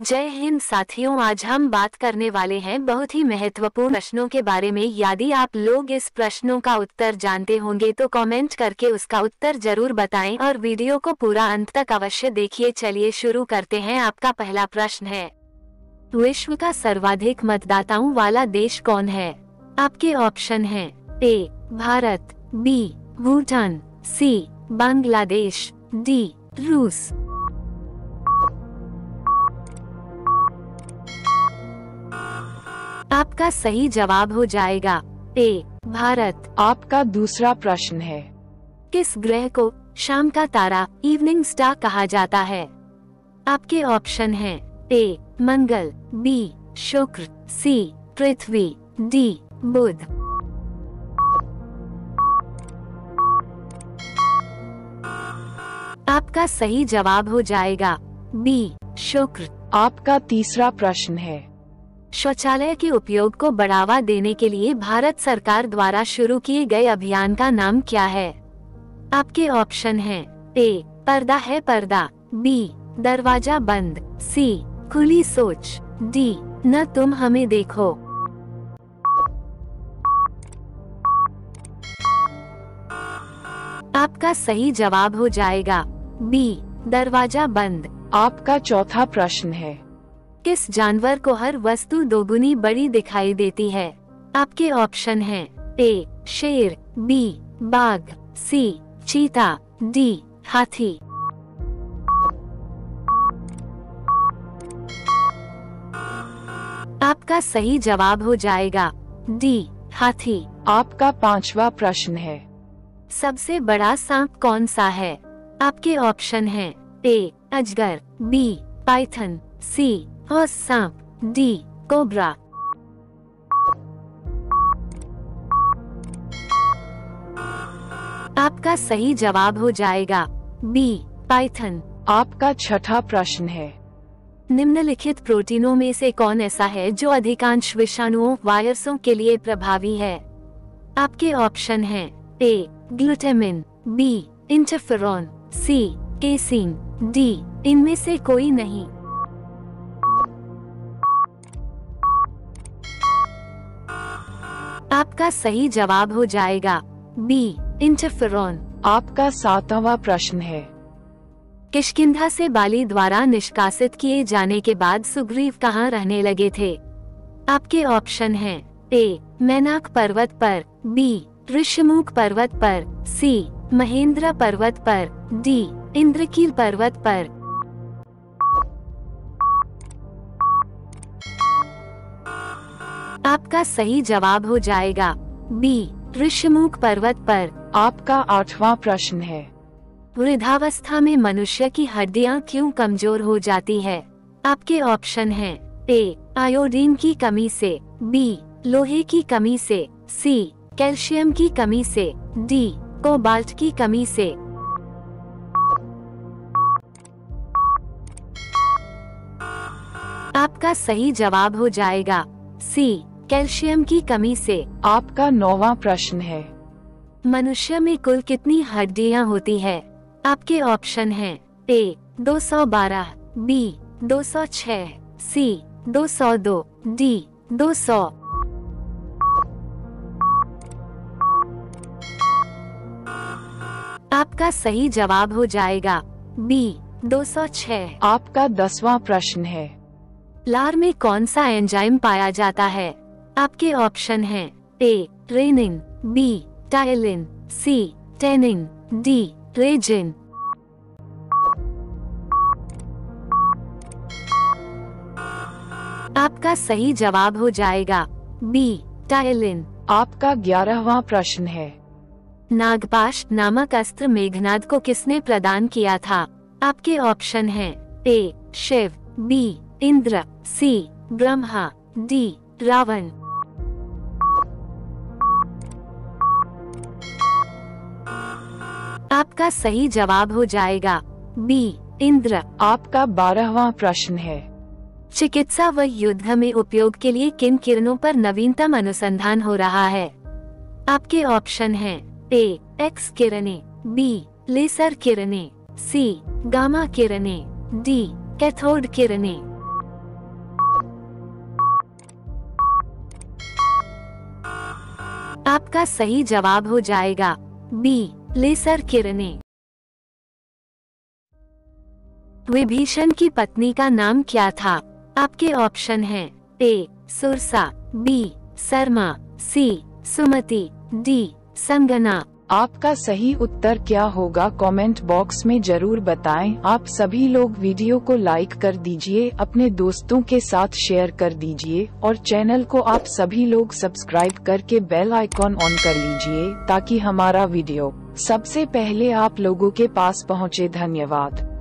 जय हिंद साथियों, आज हम बात करने वाले हैं बहुत ही महत्वपूर्ण प्रश्नों के बारे में। यदि आप लोग इस प्रश्नों का उत्तर जानते होंगे तो कमेंट करके उसका उत्तर ज़रूर बताएँ और वीडियो को पूरा अंत तक अवश्य देखिए। चलिए शुरू करते हैं। आपका पहला प्रश्न है, विश्व का सर्वाधिक मतदाताओं वाला देश कौन है? आपके ऑप्शन है A Bharat B Bhutan C Bangladesh D रूस। आपका सही जवाब हो जाएगा। ए भारत। आपका दूसरा प्रश्न है। किस ग्रह को शाम का तारा इवनिंग स्टार कहा जाता है? आपके ऑप्शन हैं। ए मंगल बी शुक्र सी पृथ्वी डी बुध। आपका सही जवाब हो जाएगा। बी शुक्र। आपका तीसरा प्रश्न है। शौचालय के उपयोग को बढ़ावा देने के लिए भारत सरकार द्वारा शुरू किए गए अभियान का नाम क्या है? आपके ऑप्शन हैं ए पर्दा है पर्दा बी दरवाज़ा बंद सी खुली सोच डी न तुम हमें देखो। आपका सही जवाब हो जाएगा बी दरवाज़ा बंद। आपका चौथा प्रश्न है। किस जानवर को हर वस्तु दोगुनी बड़ी दिखाई देती है? आपके ऑप्शन हैं ए शेर बी बाघ सी चीता डी हाथी। आपका सही जवाब हो जाएगा डी हाथी। आपका पांचवा प्रश्न है। सबसे बड़ा सांप कौन सा है? आपके ऑप्शन हैं ए अजगर बी पाइथन सी और सांप डी कोबरा आपका सही जवाब हो जाएगा। बी पाइथन आपका छठा प्रश्न है। निम्नलिखित प्रोटीनों में से कौन ऐसा है जो अधिकांश विषाणुओं वायरसों के लिए प्रभावी है? आपके ऑप्शन हैं। A glutamine B interferon C casein D इनमें से कोई नहीं। आपका सही जवाब हो जाएगा। बी इंटरफेरॉन आपका सातवां प्रश्न है। किशकिंधा से बाली द्वारा निष्कासित किए जाने के बाद सुग्रीव कहाँ रहने लगे थे? आपके ऑप्शन हैं। ए मैनाक पर्वत पर। बी ऋषमुख पर्वत पर। सी महेंद्र पर्वत पर। डी इंद्रकील पर्वत पर। आपका सही जवाब हो जाएगा। बी ऋषमुख पर्वत पर। आपका आठवां प्रश्न है। वृद्धावस्था में मनुष्य की हड्डियाँ क्यों कमज़ोर हो जाती है? आपके ऑप्शन हैं। ए आयोडीन की कमी से। बी लोहे की कमी से। सी कैल्शियम की कमी से। डी कोबाल्ट की कमी से। आपका सही जवाब हो जाएगा। सी कैल्शियम की कमी से आपका नौवा प्रश्न है मनुष्य में कुल कितनी हड्डियाँ होती है आपके ऑप्शन हैं ए 212, बी 206, सी 202, डी 200। आपका सही जवाब हो जाएगा बी 206। आपका दसवां प्रश्न है लार में कौन सा एंजाइम पाया जाता है आपके ऑप्शन हैं A training B ptyalin C tending D resin. आपका सही जवाब हो जाएगा बी टाइलिन। आपका ग्यारहवा प्रश्न है। नागपाश नामक अस्त्र मेघनाद को किसने प्रदान किया था? आपके ऑप्शन हैं A Shiv B Indra C Brahma D Ravan. आपका सही जवाब हो जाएगा। बी इंद्र। आपका बारहवा प्रश्न है। चिकित्सा व युद्ध में उपयोग के लिए किन किरणों पर नवीनतम अनुसंधान हो रहा है? आपके ऑप्शन हैं ए एक्स किरणें बी लेसर किरणें सी गामा किरणें डी कैथोड किरणें। आपका सही जवाब हो जाएगा। बी लेसर किरणें। विभीषण की पत्नी का नाम क्या था? आपके ऑप्शन हैं A, Sursa, B, Sharma, C, Sumati, D, Sangana. आपका सही उत्तर क्या होगा? कमेंट बॉक्स में ज़रूर बताएँ। आप सभी लोग वीडियो को लाइक कर दीजिए, अपने दोस्तों के साथ शेयर कर दीजिए, और चैनल को आप सभी लोग सब्सक्राइब करके बेल आइकॉन ऑन कर लीजिए, ताकि हमारा वीडियो सबसे पहले आप लोगों के पास पहुँचे धन्यवाद।